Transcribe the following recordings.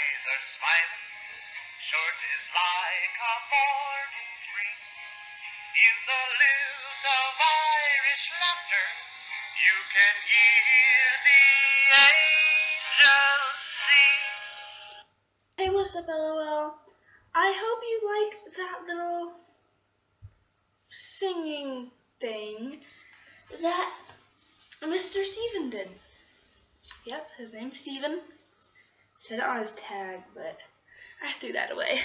smiling. Short is like a morning breeze. In the lilt of Irish laughter, you can hear the angels sing. Hey, what's up, LOL? I hope you liked that little singing thing that Mr. Steven did. Yep, his name's Steven. Said it on his tag, but I threw that away.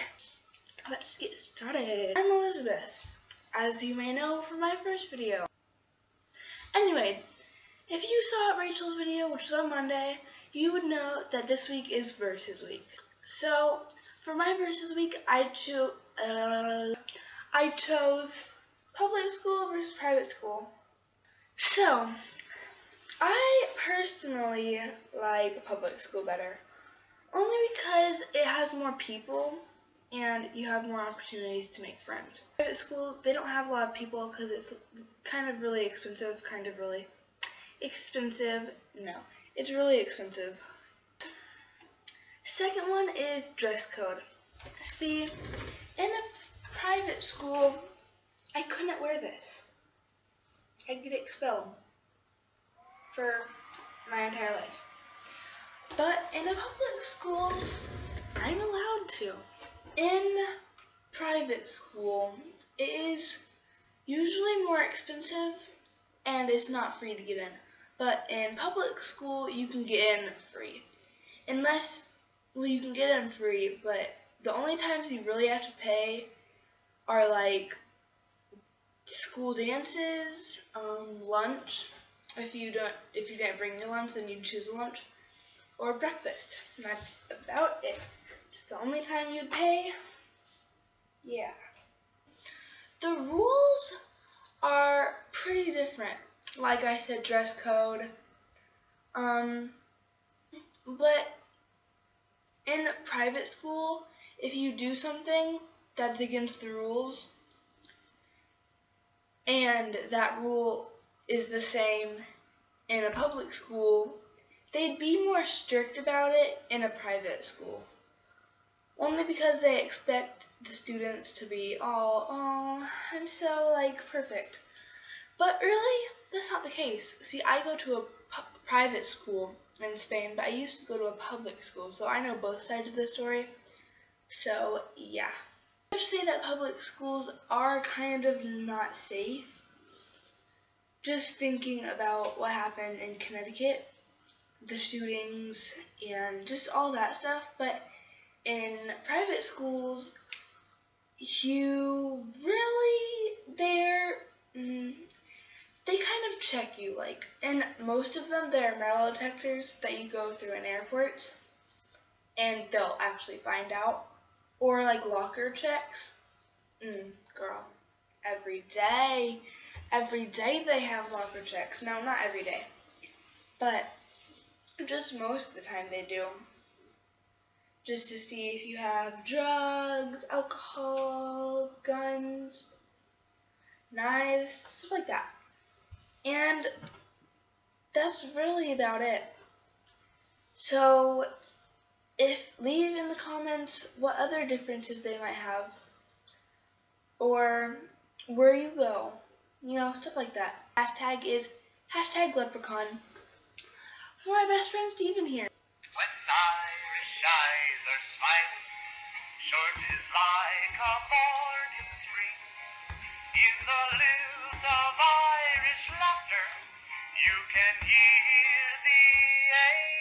Let's get started. I'm Elizabeth, as you may know from my first video. Anyway, if you saw Rachel's video, which was on Monday, you would know that this week is Versus Week. So, for my Versus Week, I, cho uh, I chose public school versus private school. So, I personally like public school better. Only because it has more people and you have more opportunities to make friends. Private schools, they don't have a lot of people because it's kind of really expensive, kind of really expensive. No, it's really expensive. Second one is dress code. See, in a private school, I couldn't wear this. I'd get expelled for my entire life. But in a public school, I'm allowed to. In private school, it is usually more expensive and it's not free to get in. But in public school, you can get in free. Unless, well, you can get in free, but the only times you really have to pay are like school dances, um, lunch. If you don't, if you didn't bring your lunch, then you choose a lunch or breakfast. And that's about it. It's the only time you'd pay. Yeah. The rules are pretty different. Like I said, dress code. Um, but in private school, if you do something that's against the rules, and that rule is the same in a public school, they'd be more strict about it in a private school. Only because they expect the students to be all, oh, I'm so, like, perfect. But really, that's not the case. See, I go to a private school in Spain, but I used to go to a public school, so I know both sides of the story. So, yeah. I would say that public schools are kind of not safe. Just thinking about what happened in Connecticut, the shootings, and just all that stuff, but in private schools, you really, they're, mm, they kind of check you, like, and most of them, there are metal detectors that you go through in airports, and they'll actually find out, or like locker checks, mm, girl, every day, every day they have locker checks, no, not every day, but just most of the time they do, just to see if you have drugs, alcohol, guns, knives, stuff like that. And that's really about it. So, if leave in the comments what other differences they might have, or where you go, you know, stuff like that. Hashtag is hashtag leprechaun. So my best friend Steven here. When are smiling, short is like a morning spring. In the lilt of Irish laughter, you can hear the